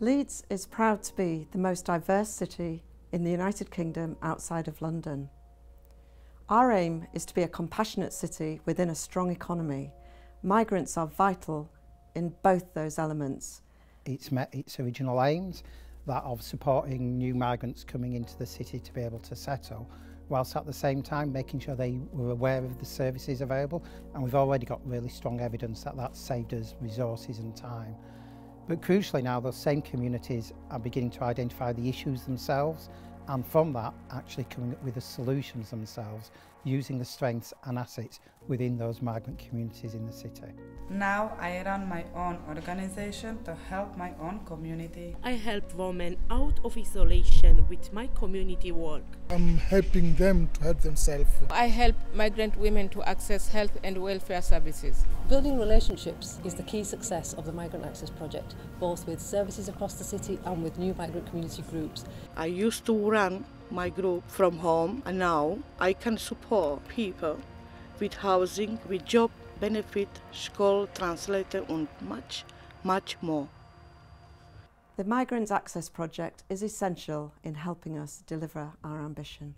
Leeds is proud to be the most diverse city in the United Kingdom outside of London. Our aim is to be a compassionate city within a strong economy. Migrants are vital in both those elements. It's met its original aims, that of supporting new migrants coming into the city to be able to settle, whilst at the same time making sure they were aware of the services available. And we've already got really strong evidence that that's saved us resources and time. But crucially now, those same communities are beginning to identify the issues themselves and from that actually coming up with the solutions themselves using the strengths and assets within those migrant communities in the city. Now I run my own organization to help my own community. I help women out of isolation with my community work. I'm helping them to help themselves. I help migrant women to access health and welfare services. Building relationships is the key success of the Migrant Access Project, both with services across the city and with new migrant community groups. I used to run my group from home and now I can support people with housing, with job benefit, school translator and much, much more. The Migrants Access Project is essential in helping us deliver our ambition.